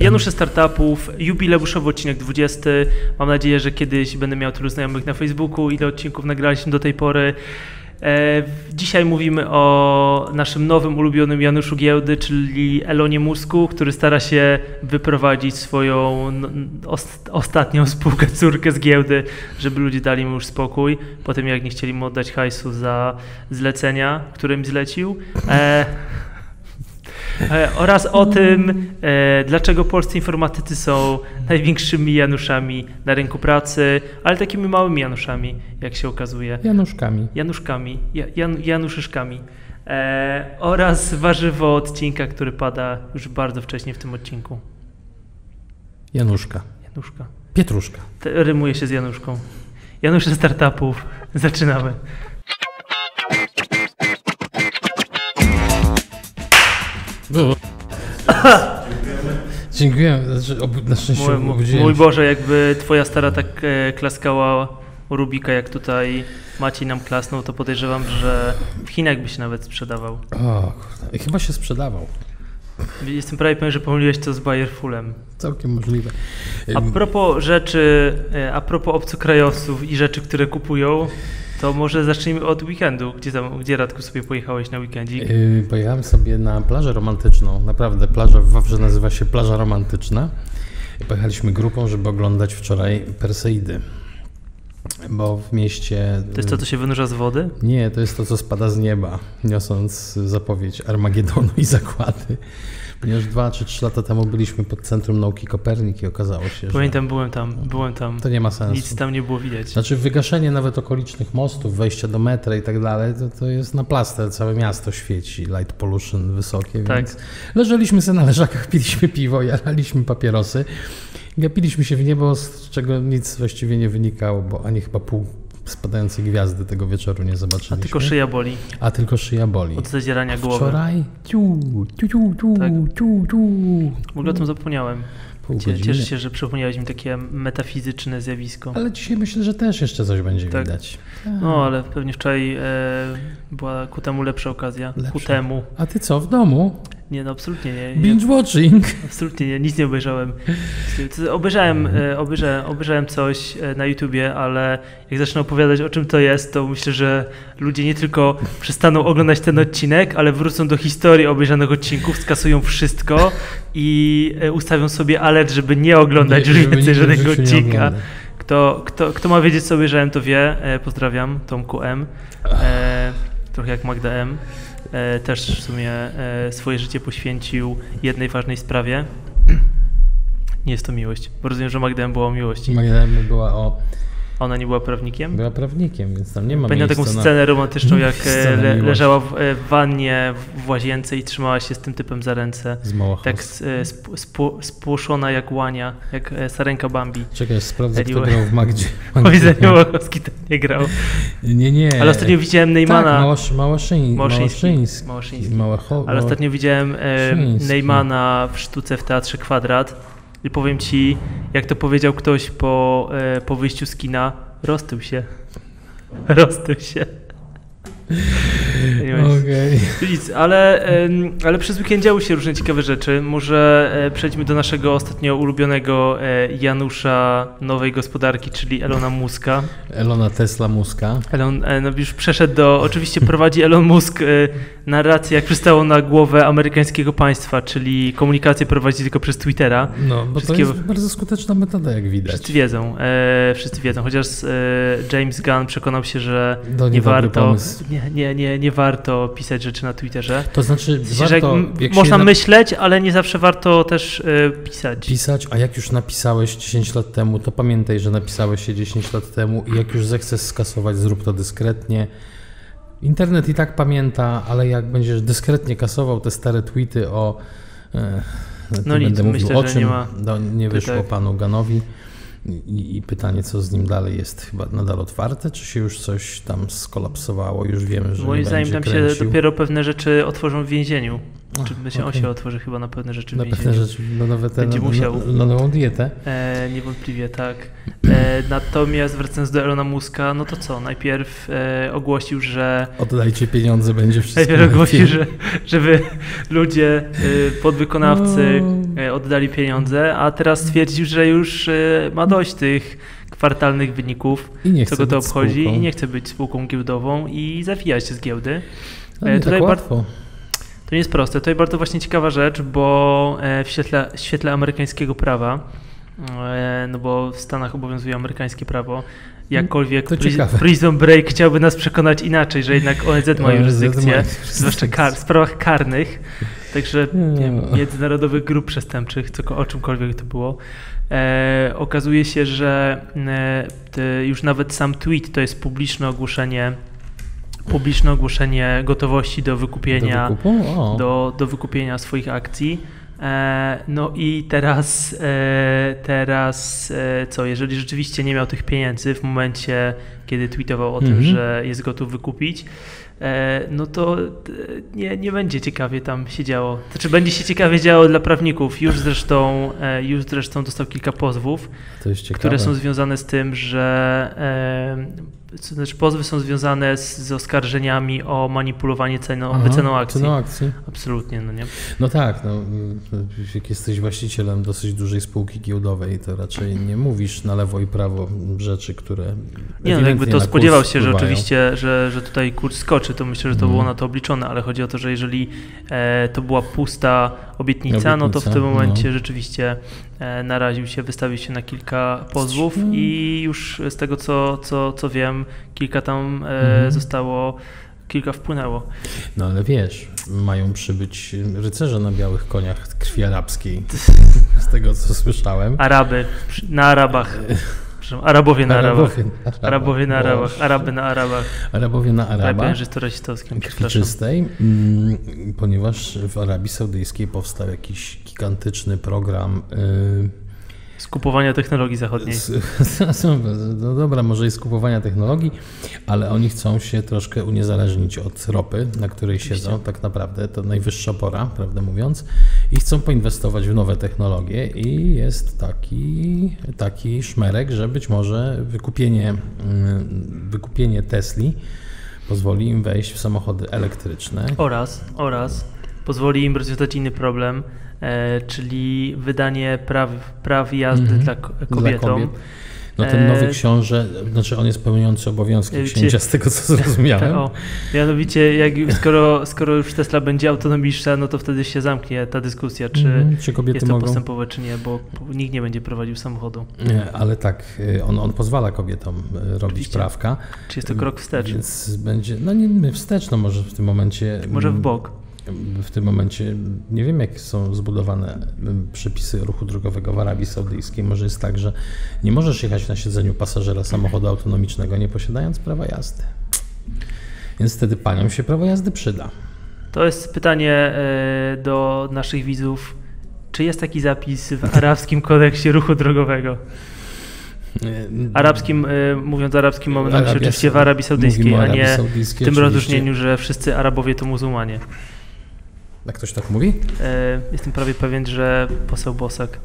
Janusze Startupów, jubileuszowy odcinek 20. Mam nadzieję, że kiedyś będę miał tylu znajomych na Facebooku. Ile odcinków nagraliśmy do tej pory? E, Dzisiaj mówimy o naszym nowym ulubionym Januszu Giełdy, czyli Elonie Musku, który stara się wyprowadzić swoją n- os- ostatnią spółkę, córkę z giełdy, żeby ludzie dali mu już spokój, po tym jak nie chcieli mu oddać hajsu za zlecenia, które mi zlecił. E, oraz o tym, e, dlaczego polscy informatycy są największymi Januszami na rynku pracy, ale takimi małymi Januszami, jak się okazuje. Januszkami. Januszkami, ja, Jan, Januszyszkami. E, oraz warzywo odcinka, który pada już bardzo wcześnie w tym odcinku. Januszka. Januszka. Pietruszka. Te, rymuje się z Januszką. Janusze startupów. Zaczynamy. Dziękuję. Znaczy, obu- na szczęście Mój, obudziłem mój się. Boże, jakby twoja stara tak e, klaskała u Rubika, jak tutaj Maciej nam klasnął, to podejrzewam, że w Chinach by się nawet sprzedawał. O, kurde. Chyba się sprzedawał. Jestem prawie pewien, że pomyliłeś to z Bayerfulem. Całkiem możliwe. A propos rzeczy, e, a propos obcokrajowców i rzeczy, które kupują, to może zacznijmy od weekendu. Gdzie, tam, gdzie Radku sobie pojechałeś na weekendzik? Yy, Pojechałem sobie na plażę romantyczną. Naprawdę, plaża w Wawrze nazywa się Plaża Romantyczna. Pojechaliśmy grupą, żeby oglądać wczoraj Perseidy. Bo w mieście. To jest to, co się wynurza z wody? Nie, to jest to, co spada z nieba, niosąc zapowiedź Armagedonu i zakłady. Ponieważ dwa czy trzy lata temu byliśmy pod Centrum Nauki Kopernik i okazało się, Pamiętam, byłem tam, byłem tam. że to nie ma sensu. Nic tam nie było widać. Znaczy wygaszenie nawet okolicznych mostów, wejście do metra i tak dalej, to, to jest na plaster, całe miasto świeci, light pollution wysokie, Tak. więc leżeliśmy sobie na leżakach, piliśmy piwo, jaraliśmy papierosy, gapiliśmy się w niebo, z czego nic właściwie nie wynikało, bo ani chyba pół spadającej gwiazdy tego wieczoru nie A zobaczyliśmy. tylko szyja boli A tylko szyja boli. od zadzierania głowy. Wczoraj ciu, ciu, ciu, ciu, Tak. ciu, ciu. W ogóle o tym zapomniałem. Cieszę się, że przypomniałeś mi takie metafizyczne zjawisko. Ale dzisiaj myślę, że też jeszcze coś będzie Tak. widać. No, ale pewnie wczoraj e, była ku temu lepsza okazja. Ku Lepsza. temu. A ty co, w domu? Nie, no absolutnie nie. nie Binge watching. absolutnie nie, nic nie obejrzałem. Obejrzałem, Mhm. e, obejrzałem, obejrzałem coś e, na YouTubie, ale jak zacznę opowiadać o czym to jest, to myślę, że ludzie nie tylko przestaną oglądać ten odcinek, ale wrócą do historii obejrzanych odcinków, skasują wszystko i e, ustawią sobie alert, żeby nie oglądać już Żeby więcej żadnego nie odcinka. Kto, kto, kto ma wiedzieć, co obejrzałem, to wie. Pozdrawiam, Tomku M. E, trochę jak Magda M. E, też w sumie e, swoje życie poświęcił jednej ważnej sprawie. Nie jest to miłość, bo rozumiem, że Magda M była o miłości. Magdalena była o Ona nie była prawnikiem? Była prawnikiem, więc tam nie ma Pamiętam taką miejsca na... scenę romantyczną, jak e, Scenę le, leżała w, e, w wannie w- łazience i trzymała się z tym typem za ręce. Z Małachowską. Tak e, sp, spłoszona jak łania, jak sarenka Bambi. Czekaj, sprawdzę, kto grał w Magdzie. O widzeniu Małachowski tam nie grał. Nie, nie. Ale ostatnio widziałem Tak, Neymana. Małasz, Małaszyń, Małaszyński. Małaszyński. Małaszyński. Małacho, Ale ostatnio widziałem e. Neymana w sztuce w Teatrze Kwadrat i powiem ci, jak to powiedział ktoś po, e, po wyjściu z kina, roztył się. Roztył się. Nic, ale, ale przez weekend działy się różne ciekawe rzeczy. Może e, przejdźmy do naszego ostatnio ulubionego e, Janusza nowej gospodarki, czyli Elona Muska. Elona Tesla Muska. Elon no już przeszedł do. Oczywiście prowadzi Elon Musk narrację, jak przystało na głowę amerykańskiego państwa, czyli komunikację prowadzi tylko przez Twittera. No, bo Wszystkiego- to jest bardzo skuteczna metoda, jak widać. Wszyscy wiedzą, e, wszyscy wiedzą, chociaż e, James Gunn przekonał się, że nie warto, nie, nie, nie, nie warto pisać rzeczy na Twitterze. To znaczy, W sensie, warto, jak można myśleć, ale nie zawsze warto też e, pisać. pisać, a jak już napisałeś 10 lat temu, to pamiętaj, że napisałeś się 10 lat temu i jak już zechcesz skasować, zrób to dyskretnie. Internet i tak pamięta, ale jak będziesz dyskretnie kasował te stare tweety o... E, No nie nic, będę mówił myślę, o czym, nie ma no, nie wyszło panu Ganowi. I, I pytanie, co z nim dalej jest chyba nadal otwarte, czy się już coś tam skolapsowało, już wiemy, że Moim nie zdaniem tam się kręcił. dopiero pewne rzeczy otworzą w więzieniu. Czy się, okay. On się otworzy chyba na pewne rzeczy Na pewne rzeczy, na nowe te, Będzie na, musiał. Na, na nową dietę. E, niewątpliwie tak. E, natomiast wracając do Elona Muska, no to co? Najpierw e, ogłosił, że... Oddajcie pieniądze, będzie wszystko Najpierw ogłosił, że, żeby ludzie, e, podwykonawcy No. e, oddali pieniądze, a teraz stwierdził, że już e, ma dość tych kwartalnych wyników, co go to obchodzi spółką. i nie chce być spółką giełdową i zawija się z giełdy. No, E, nie tutaj tak bar- łatwo. To nie jest proste. To jest bardzo właśnie ciekawa rzecz, bo e, w świetle, w świetle amerykańskiego prawa, e, no bo w Stanach obowiązuje amerykańskie prawo, jakkolwiek. Prison Break chciałby nas przekonać inaczej, że jednak ONZ ma ONZ jurysdykcję, zwłaszcza kar, w sprawach karnych, także nie wiem, No. międzynarodowych grup przestępczych, co, o czymkolwiek to było. E, okazuje się, że e, już nawet sam tweet to jest publiczne ogłoszenie publiczne ogłoszenie gotowości do wykupienia Do do, do wykupienia swoich akcji. E, no i teraz, e, teraz e, co, jeżeli rzeczywiście nie miał tych pieniędzy w momencie, kiedy tweetował o tym, Mhm. że jest gotów wykupić, no to nie, nie będzie ciekawie tam się działo. Znaczy będzie się ciekawie działo dla prawników. Już zresztą, już zresztą dostał kilka pozwów, które są związane z tym, że znaczy pozwy są związane z, z oskarżeniami o manipulowanie ceną, Aha, wyceną akcji. Ceną akcji. Absolutnie, no nie. No tak, no, jak jesteś właścicielem dosyć dużej spółki giełdowej, to raczej nie mówisz na lewo i prawo rzeczy, które. Nie, no jakby to spodziewał się, że wpływają. oczywiście, że, że tutaj kurs skoczy, to myślę, że to Mhm. było na to obliczone, ale chodzi o to, że jeżeli e, to była pusta obietnica, no to w Obietnica, tym momencie no. rzeczywiście naraził się, wystawił się na kilka pozwów i już z tego co, co, co wiem, kilka tam e, Mhm. zostało, kilka wpłynęło. No ale wiesz, mają przybyć rycerze na białych koniach krwi arabskiej. Z tego co słyszałem. Araby, na Arabach. Przepraszam, Arabowie na Arabach. Arabowie na Arabach. Araby na Arabach. Arabowie na Arabach. że to rasistowskim, ponieważ w Arabii Saudyjskiej powstał jakiś gigantyczny program. Skupowania technologii zachodniej. No dobra, może i skupowania technologii, ale oni chcą się troszkę uniezależnić od ropy, na której siedzą, tak naprawdę to najwyższa pora, prawdę mówiąc, i chcą poinwestować w nowe technologie i jest taki, taki szmerek, że być może wykupienie, mm, wykupienie Tesli pozwoli im wejść w samochody elektryczne. Oraz, oraz pozwoli im rozwiązać inny problem, czyli wydanie praw, praw jazdy dla ko- Dla kobietom. kobiet. No ten nowy E, książę, znaczy on jest pełniący obowiązki E, księcia, z tego co zrozumiałem. O, mianowicie, jak, skoro, skoro już Tesla będzie autonomiczna, no to wtedy się zamknie ta dyskusja, czy Mhm, czy kobiety jest to mogą? postępowe, czy nie, bo nikt nie będzie prowadził samochodu. Nie, ale tak, on, on pozwala kobietom robić Oczywiście. prawka. Czy jest to krok wstecz? Więc będzie, no nie wstecz, no może w tym momencie. Może w mm, bok. W tym momencie nie wiem, jak są zbudowane mm, przepisy ruchu drogowego w Arabii Saudyjskiej. Może jest tak, że nie możesz jechać na siedzeniu pasażera samochodu autonomicznego, nie posiadając prawa jazdy. Więc wtedy paniom się prawo jazdy przyda. To jest pytanie e, do naszych widzów. Czy jest taki zapis w arabskim kodeksie ruchu drogowego? Arabskim, y, mówiąc arabskim, mamy na myśli Arabia oczywiście w Arabii Saudyjskiej, o a Arabii nie Saudyjskiej w tym rozróżnieniu, że wszyscy Arabowie to muzułmanie. A ktoś tak mówi? E, Jestem prawie pewien, że poseł Bosak.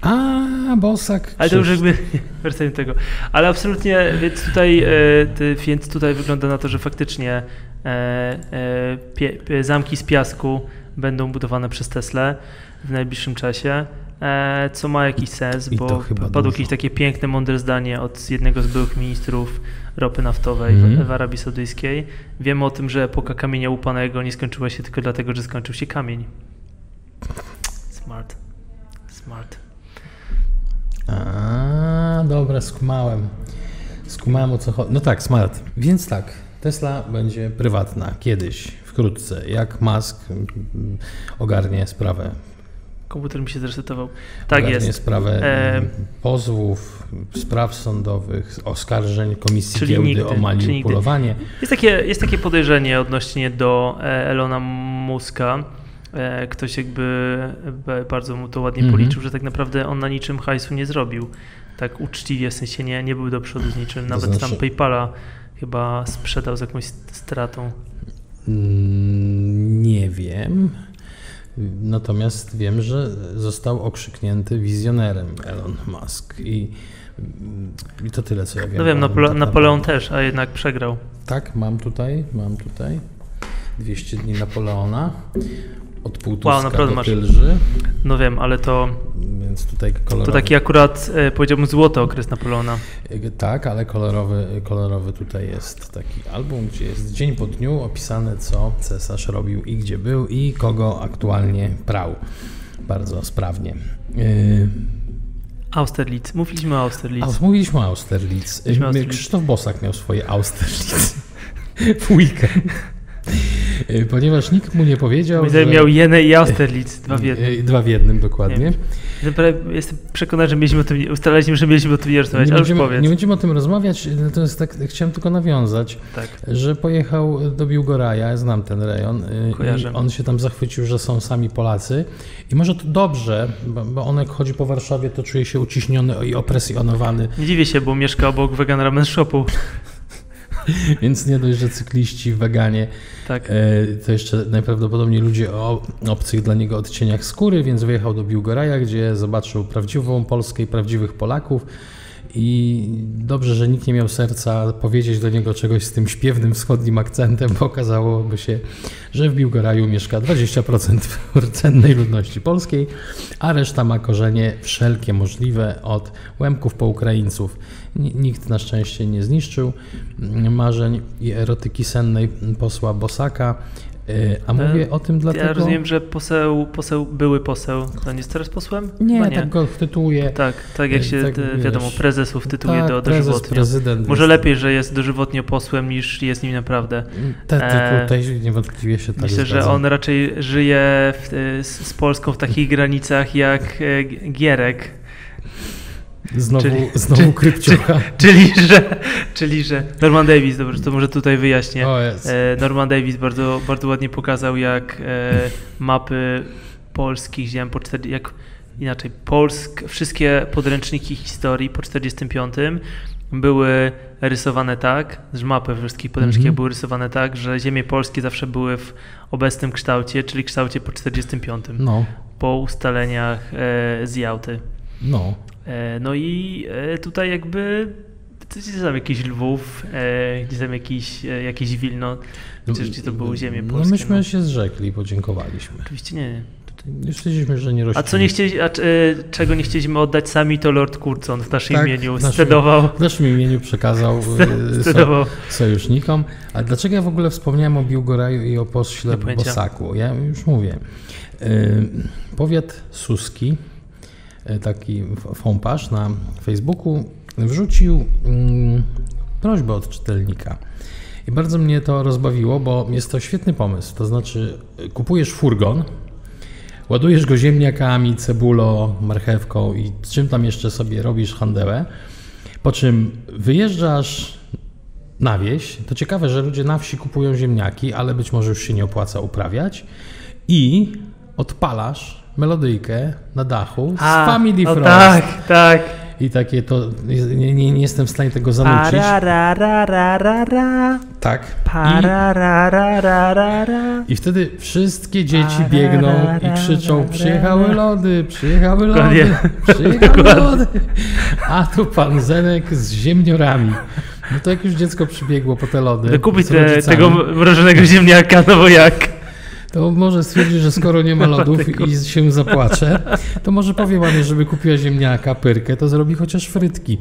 A, Bosak. Ale to już jakby do tego. Ale absolutnie, więc tutaj, e, więc tutaj wygląda na to, że faktycznie e, zamki z piasku będą budowane przez Tesla w najbliższym czasie, co ma jakiś sens, I bo padło dużo. jakieś takie piękne, mądre zdanie od jednego z byłych ministrów ropy naftowej w, w Arabii Saudyjskiej. Wiemy o tym, że epoka kamienia łupanego nie skończyła się tylko dlatego, że skończył się kamień. Smart. Smart. A, dobra, skumałem. Skumałem o co chodzi. No tak, smart. Więc tak, Tesla będzie prywatna kiedyś, wkrótce, jak Musk mm, ogarnie sprawę. Komputer mi się zresetował. Tak ogarnie jest. sprawę E, pozwów, spraw sądowych, oskarżeń Komisji Czyli Giełdy nigdy, o manipulowanie. Jest takie, jest takie podejrzenie odnośnie do e, Elona Muska. E, Ktoś jakby e, bardzo mu to ładnie Mhm. policzył, że tak naprawdę on na niczym hajsu nie zrobił. Tak uczciwie, w sensie nie, nie był do przodu z niczym. Nawet znaczy- tam PayPala chyba sprzedał z jakąś stratą. Mm, Nie wiem. Natomiast wiem, że został okrzyknięty wizjonerem Elon Musk i, i to tyle, co ja wiem. No wiem, o nim Napole- tak Napoleon też, a jednak przegrał. Tak, mam tutaj, mam tutaj 200 dni Napoleona od Półtuska Wow, do. Tylży, No wiem, ale to, więc tutaj kolorowy. to taki akurat, e, powiedziałbym, złoty okres Napoleona. Tak, ale kolorowy, kolorowy tutaj jest taki album, gdzie jest dzień po dniu opisane, co cesarz robił i gdzie był i kogo aktualnie prał. Bardzo sprawnie. Yy, Austerlitz. Mówiliśmy o Austerlitz. Mówiliśmy o Austerlitz. Mówiliśmy Austerlitz. Krzysztof Bosak miał swoje Austerlitz w weekend. Yy, Ponieważ nikt mu nie powiedział, że... miał Jenę i Austerlitz, dwa w jednym. Yy, Dwa w jednym, dokładnie. Nie. Jestem przekonany, że mieliśmy o tym, ustalaliśmy, że mieliśmy o tym nie rozmawiać, Nie ale już będziemy, powiedz. nie będziemy o tym rozmawiać, natomiast tak chciałem tylko nawiązać. Tak. że pojechał do Biłgoraja, ja znam ten rejon, y, Kojarzę. on się tam zachwycił, że są sami Polacy i może to dobrze, bo, bo on jak chodzi po Warszawie, to czuje się uciśniony i opresjonowany, Nie dziwię się, bo mieszka obok Vegan Ramen Shopu. więc nie dość, że cykliści, weganie, Tak. e, to jeszcze najprawdopodobniej ludzie o obcych dla niego odcieniach skóry, więc wyjechał do Biłgoraja, gdzie zobaczył prawdziwą Polskę i prawdziwych Polaków i dobrze, że nikt nie miał serca powiedzieć do niego czegoś z tym śpiewnym wschodnim akcentem, bo okazałoby się, że w Biłgoraju mieszka 20% rdzennej ludności polskiej, a reszta ma korzenie wszelkie możliwe od Łemków po Ukraińców. Ni- Nikt na szczęście nie zniszczył marzeń i erotyki sennej posła Bosaka, a E, mówię o tym dlatego... Ja rozumiem, że poseł, poseł, były poseł, on jest teraz posłem? Nie, Chyba tak go tytułuje. Tak, tak jak się, Tak, e, wiadomo, wiesz, prezesów tytułuje tak, do, prezes, dożywotnio. prezydent. Może lepiej, że jest dożywotnio posłem, niż jest nim naprawdę. Te, te, E, tutaj niewątpliwie się tak Myślę, że on raczej żyje w, e, z, Polską w takich granicach jak e, Gierek. Znowu, czyli- znowu krypciocha. Czyli że, czyli, że Norman Davis, dobrze, to może tutaj wyjaśnię. O jest. E, Norman Davis bardzo, bardzo ładnie pokazał, jak e, mapy polskich ziem po 40, jak inaczej, Polsk, wszystkie podręczniki historii po 45 były rysowane tak, że mapy wszystkich podręczników Mhm. były rysowane tak, że ziemie polskie zawsze były w obecnym kształcie, czyli kształcie po 45, No, po ustaleniach e, z Jałty. no. E, No i e, tutaj jakby gdzieś tam jakiś Lwów, e, gdzieś tam jakiś, jakieś Wilno, przecież gdzie to były ziemie No polskie. myśmy no. się zrzekli, podziękowaliśmy. Oczywiście nie. Stwierdziliśmy, że nie A roślimy. co nie chcieli, a, czego nie chcieliśmy oddać sami, to Lord Curson w naszym Tak, imieniu scedował. W naszym imieniu przekazał so, sojusznikom. A dlaczego ja w ogóle wspomniałem o Biłgoraju i o pośle. Bosaku? Ja już mówię. Powiat Suski, taki f- fąpaż na Facebooku, wrzucił mm, prośbę od czytelnika. I bardzo mnie to rozbawiło, bo jest to świetny pomysł. To znaczy, y, kupujesz furgon, ładujesz go ziemniakami, cebulą, marchewką i czym tam jeszcze sobie robisz handełę, po czym wyjeżdżasz na wieś. To ciekawe, że ludzie na wsi kupują ziemniaki, ale być może już się nie opłaca uprawiać i odpalasz melodyjkę na dachu z A, Family o Frost. tak, tak. I takie to, nie, nie, nie jestem w stanie tego zanucić. Tak. I, wtedy wszystkie dzieci biegną i krzyczą przyjechały lody, przyjechały lody, przyjechały lody. A tu pan Zenek z ziemniorami. No to jak już dziecko przybiegło po te lody Wykupić z te, tego mrożonego ziemniaka, no bo jak? To może stwierdzi, że skoro nie ma lodów i się zapłacze, to może powie mamie, żeby kupiła ziemniaka, pyrkę, to zrobi chociaż frytki.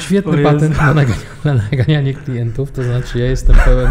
Świetny patent na, nagania, na naganianie klientów, to znaczy ja jestem pełen,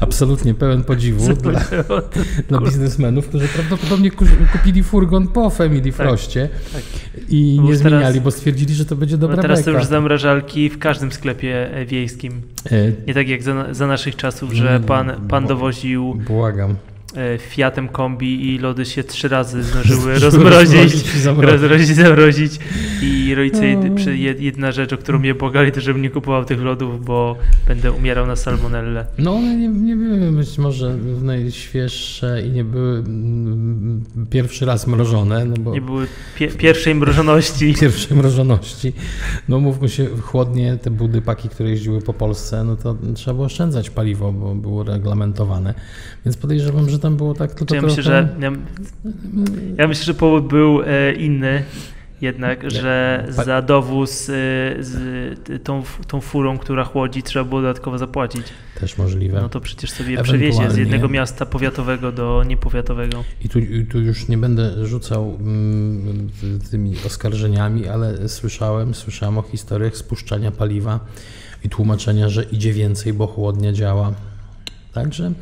absolutnie pełen podziwu dla, dla biznesmenów, którzy prawdopodobnie ku- kupili furgon po Family Frostie tak. i Bo nie teraz- zmieniali, bo stwierdzili, że to będzie dobra No teraz to beka. już zamrażalki w każdym sklepie e, wiejskim. E, Nie tak jak za, za naszych czasów, że pan, pan dowoził Błagam. E, Fiatem kombi i lody się trzy razy zdążyły rozmrozić, rozmrozić, zamrozić i rodzice, jed- jedna rzecz, o którą mnie błagali, to żebym nie kupował tych lodów, bo będę umierał na salmonellę. No one nie, nie były być może najświeższe i nie były mm, pierwszy raz mrożone, no bo Nie były pie pierwszej mrożoności. pierwszej mrożoności. No mówmy się, chłodnie te budy paki, które jeździły po Polsce, no to trzeba było oszczędzać paliwo, bo było reglamentowane. Więc podejrzewam, że tam było tak tylko Ja trochę... myślę, że ja, ja myślę, że powód był e, inny jednak, że Pa- za dowóz e, z tą, tą furą, która chłodzi, trzeba było dodatkowo zapłacić. Też możliwe. No to przecież sobie przewiezie z jednego miasta powiatowego do niepowiatowego. I tu, tu już nie będę rzucał mm, ty- tymi oskarżeniami, ale słyszałem, słyszałem o historiach spuszczania paliwa i tłumaczenia, że idzie więcej, bo chłodnie działa. Także,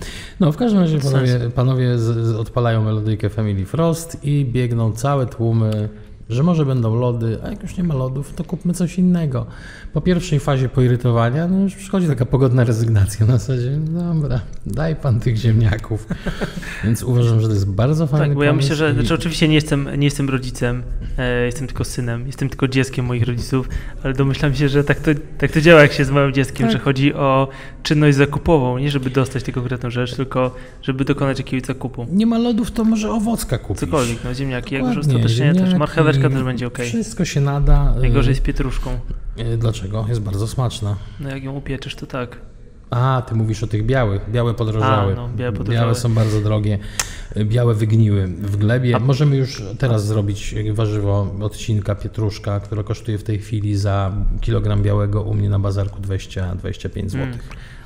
no w każdym razie panowie, panowie z, z odpalają melodyjkę Family Frost i biegną całe tłumy, że może będą lody, a jak już nie ma lodów, to kupmy coś innego. Po pierwszej fazie poirytowania, no już przychodzi taka pogodna rezygnacja na zasadzie, dobra, daj pan tych ziemniaków. Więc uważam, że to jest bardzo fajny Tak, bo ja myślę, że znaczy oczywiście nie jestem, nie jestem rodzicem, e, jestem tylko synem, jestem tylko dzieckiem moich rodziców, ale domyślam się, że tak to, tak to działa, jak się z małym dzieckiem, Tak. że chodzi o czynność zakupową, nie żeby dostać tę konkretną rzecz, tylko żeby dokonać jakiegoś zakupu. Nie ma lodów, to może owocka kupić. Cokolwiek, no ziemniaki, jak już Dokładnie, ostatecznie też ziemniaki, marcheweczka też będzie ok. Wszystko się nada. Najgorzej z pietruszką. Y, Dlaczego? Jest bardzo smaczna. No jak ją upieczysz, to tak. A, ty mówisz o tych białych. Białe podrożały. A, no, białe podrożały. Białe są bardzo drogie. Y, Białe wygniły w glebie. A- Możemy już teraz zrobić warzywo odcinka pietruszka, które kosztuje w tej chwili za kilogram białego u mnie na bazarku 20-25 zł. Mm.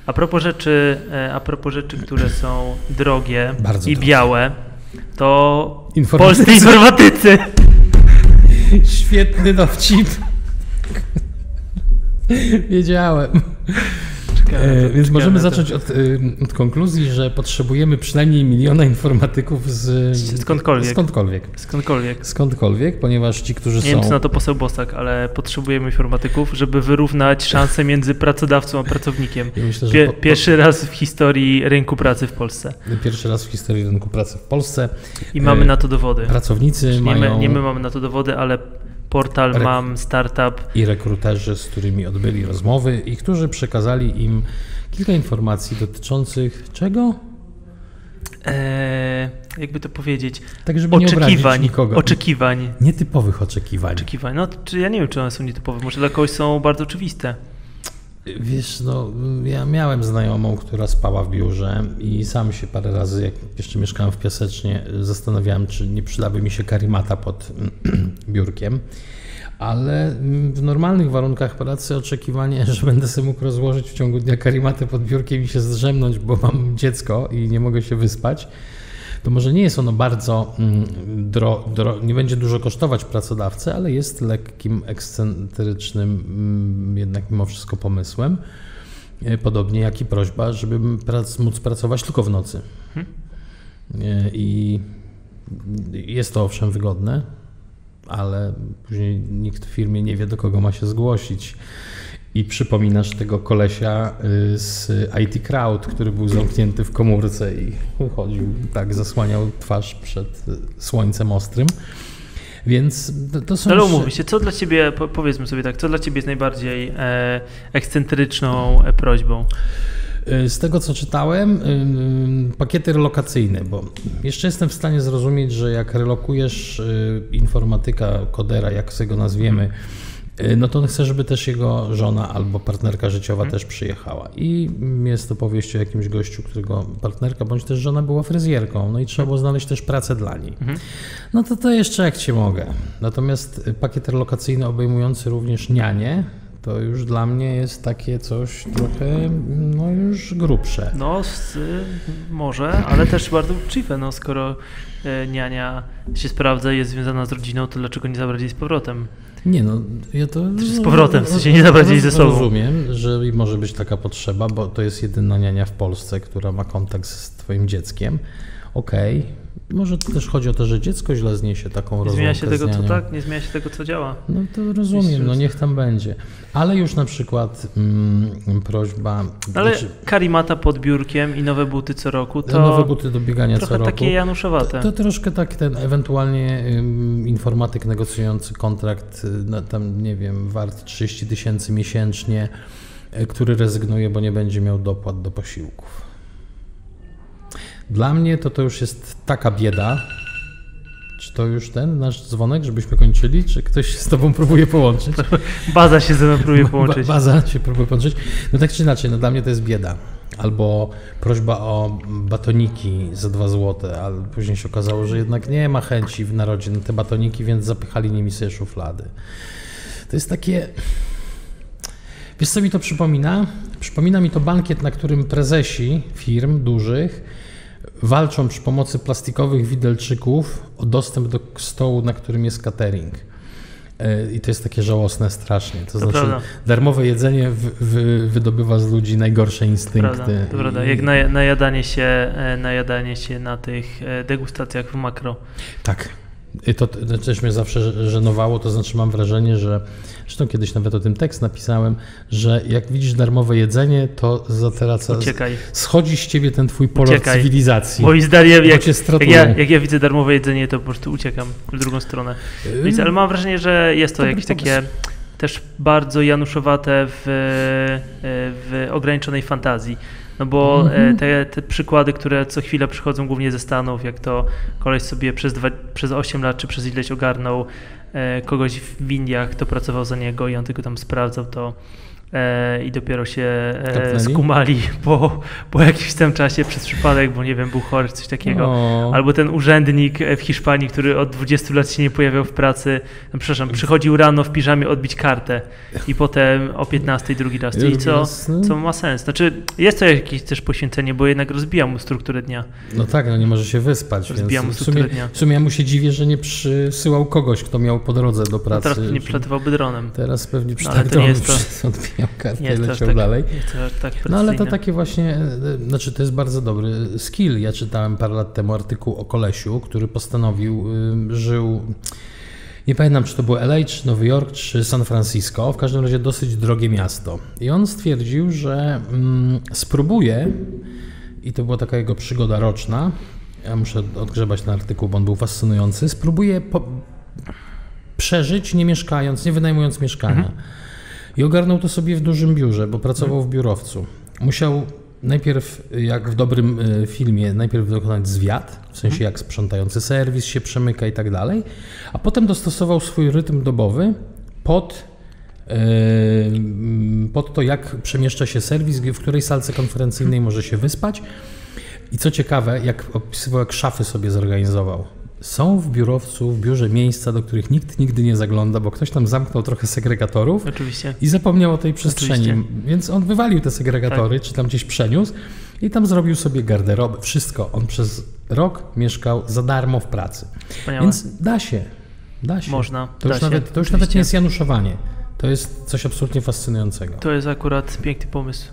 A propos rzeczy, e, a propos rzeczy, które są drogie Bardzo i drogie. białe, to Informatycy. polscy informatycy. Świetny dowcip. Wiedziałem. E, więc możemy zacząć od, y, od konkluzji, że potrzebujemy przynajmniej miliona informatyków z Skądkolwiek. skądkolwiek. Skądkolwiek. Skądkolwiek, ponieważ ci, którzy Nie są. wiem, co na to poseł Bosak, ale potrzebujemy informatyków, żeby wyrównać szanse między pracodawcą a pracownikiem. Ja myślę, Pie, po, po, pierwszy raz w historii rynku pracy w Polsce. pierwszy raz w historii rynku pracy w Polsce I mamy E, na to dowody. pracownicy Nie mają my, nie my mamy na to dowody, ale portal Rek- Mam Startup i rekruterzy, z którymi odbyli rozmowy i którzy przekazali im kilka informacji dotyczących czego? e, jakby to powiedzieć, Tak, żeby nie oczekiwań. nikogo. Oczekiwań. Nietypowych oczekiwań. Oczekiwań. No, czy ja nie wiem, czy one są nietypowe. Może dla kogoś są bardzo oczywiste. Wiesz, no, ja miałem znajomą, która spała w biurze i sam się parę razy, jak jeszcze mieszkałem w Piasecznie, zastanawiałem, czy nie przydaby mi się karimata pod biurkiem. Ale w normalnych warunkach pracy oczekiwanie, że będę sobie mógł rozłożyć w ciągu dnia karimatę pod biurkiem i się zdrzemnąć, bo mam dziecko i nie mogę się wyspać, to może nie jest ono bardzo mm, dro, dro, nie będzie dużo kosztować pracodawcę, ale jest lekkim, ekscentrycznym mm, jednak mimo wszystko pomysłem. E, Podobnie jak i prośba, żeby prac, móc pracować tylko w nocy. E, I jest to owszem wygodne, ale później nikt w firmie nie wie, do kogo ma się zgłosić. I przypominasz tego kolesia y, z IT Crowd, który był zamknięty w komórce i chodził, tak, zasłaniał twarz przed słońcem ostrym. Więc to, to są. Ale umówmy się, co dla Ciebie, po- powiedzmy sobie tak, co dla Ciebie jest najbardziej e, ekscentryczną e, prośbą? Y, Z tego co czytałem, y, pakiety relokacyjne, bo jeszcze jestem w stanie zrozumieć, że jak relokujesz informatyka, kodera, jak sobie go nazwiemy, y, no to on chce, żeby też jego żona albo partnerka życiowa też przyjechała. I jest to powieść o jakimś gościu, którego partnerka bądź też żona była fryzjerką, no i trzeba było znaleźć też pracę dla niej. No to to jeszcze jak cię mogę. Natomiast y, pakiet relokacyjny obejmujący również nianie, to już dla mnie jest takie coś trochę, no już grubsze. No, z, y, może, ale też bardzo uczciwe, no skoro e, niania się sprawdza i jest związana z rodziną, to dlaczego nie zabrać jej z powrotem? Nie no, ja to... z powrotem, w sensie nie zabrać jej ze sobą. Rozumiem, że może być taka potrzeba, bo to jest jedyna niania w Polsce, która ma kontakt z twoim dzieckiem. Okej, może to też chodzi o to, że dziecko źle zniesie taką Nie zmienia się tego, co tak, nie zmienia się tego, co działa. No to rozumiem, no niech tam będzie. Ale już na przykład mm, prośba... Ale znaczy, karimata pod biurkiem i nowe buty co roku, to nowe buty do biegania co trochę roku. takie januszowate. To, to troszkę tak ten ewentualnie ym, informatyk negocjujący kontrakt, y, na, tam nie wiem, wart 30 tysięcy miesięcznie, y, który rezygnuje, bo nie będzie miał dopłat do posiłków. Dla mnie to to już jest taka bieda. Czy to już ten nasz dzwonek, żebyśmy kończyli? Czy ktoś się z tobą próbuje połączyć? Baza się ze mną próbuje Ba- połączyć. Baza się próbuje połączyć. No tak czy inaczej, no dla mnie to jest bieda. Albo prośba o batoniki za 2 złote, ale później się okazało, że jednak nie ma chęci w narodzie na te batoniki, więc zapychali nimi sobie szuflady. To jest takie... Wiesz co mi to przypomina? Przypomina mi to bankiet, na którym prezesi firm dużych walczą przy pomocy plastikowych widelczyków o dostęp do stołu, na którym jest catering. E, I to jest takie żałosne strasznie. To, znaczy, prawda. darmowe jedzenie wy, wy, wydobywa z ludzi najgorsze instynkty. Prawda, to prawda. Jak na, najadanie, się, e, najadanie się na tych e, degustacjach w makro. Tak. I to, też mnie zawsze żenowało, to znaczy mam wrażenie, że zresztą kiedyś nawet o tym tekst napisałem, że jak widzisz darmowe jedzenie, to zatraca, Uciekaj. schodzi z ciebie ten twój polot Uciekaj. cywilizacji. Moim zdaniem, Bo jak, jak, ja, jak ja widzę darmowe jedzenie, to po prostu uciekam w drugą stronę. Więc, ale mam wrażenie, że jest to Dobry jakieś takie też bardzo januszowate w, e, w ograniczonej fantazji. No bo Mhm. e, te, te przykłady, które co chwilę przychodzą głównie ze Stanów, jak to koleś sobie przez, dwa, przez 8 lat czy przez ileś ogarnął e, kogoś w Indiach, kto pracował za niego i on tylko tam sprawdzał to i dopiero się e, Kapnęli? skumali po, po jakimś tam czasie przez przypadek, bo nie wiem, był chory coś takiego. O. Albo ten urzędnik w Hiszpanii, który od 20 lat się nie pojawiał w pracy, no, przepraszam, przychodził rano w piżamie odbić kartę i potem o 15 drugi raz. I co, co ma sens? Znaczy, jest to jakieś też poświęcenie, bo jednak rozbija mu strukturę dnia. No tak, no nie może się wyspać, Rozbija mu więc w sumie, strukturę dnia. w sumie ja mu się dziwię, że nie przysyłał kogoś, kto miał po drodze do No pracy. teraz pewnie przelatywał dronem. Teraz pewnie No, ale to nie jest to- odbijał kartę Nie i leciał tak, dalej. tak No ale to takie właśnie, e, znaczy to jest bardzo dobry skill. Ja czytałem parę lat temu artykuł o kolesiu, który postanowił, żył, nie pamiętam czy to było LA, czy Nowy Jork, czy San Francisco, w każdym razie dosyć drogie miasto. I on stwierdził, że mm, spróbuje, i to była taka jego przygoda roczna, ja muszę odgrzebać ten artykuł, bo on był fascynujący, spróbuje po, przeżyć nie mieszkając, nie wynajmując mieszkania. I ogarnął to sobie w dużym biurze, bo pracował w biurowcu. Musiał najpierw, jak w dobrym y, filmie, najpierw dokonać zwiat, w sensie jak sprzątający serwis się przemyka i tak dalej, a potem dostosował swój rytm dobowy pod, mm, pod to, jak przemieszcza się serwis, w której salce konferencyjnej może się wyspać. I co ciekawe, jak opisywał, jak szafy sobie zorganizował. Są w biurowcu, w biurze miejsca, do których nikt nigdy nie zagląda, bo ktoś tam zamknął trochę segregatorów Oczywiście. i zapomniał o tej przestrzeni. Oczywiście. Więc on wywalił te segregatory, czy tam gdzieś przeniósł i tam zrobił sobie garderobę, wszystko. On przez rok mieszkał za darmo w pracy. Wspaniałe. Więc da się. Da się. Można, To da już, się, nawet, to już nawet nie jest januszowanie. To jest coś absolutnie fascynującego. To jest akurat piękny pomysł.